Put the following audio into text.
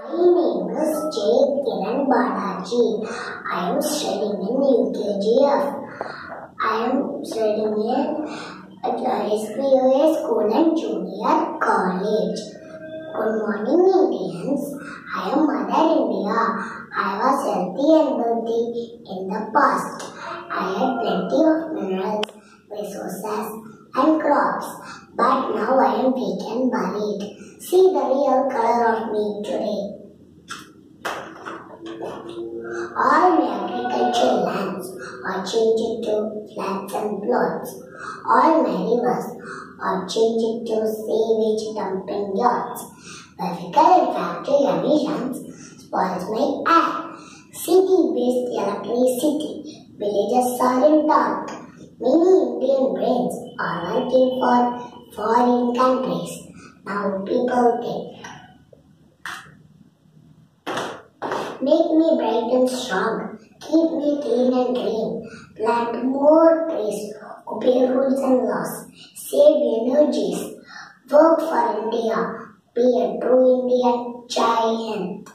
My name is J. Kiran Balaji. I am studying in UKGF. I am studying in SBOA School and Junior College. Good morning, Indians. I am Mother India. I was healthy and wealthy in the past. I had plenty of minerals, resources, and crops. But now I am weak and buried. See the real color of me. All agricultural lands are changed to flats and plots. All my rivers are changed to sewage dumping yards. Vehicle and factory emissions spoils my air. City-based electricity, villages are in dark. Many Indian brains are working for foreign countries. Now people think Make me bright and strong. Keep me clean and green. Plant more trees. Obey rules and laws. Save energies. Work for India. Be a true Indian giant.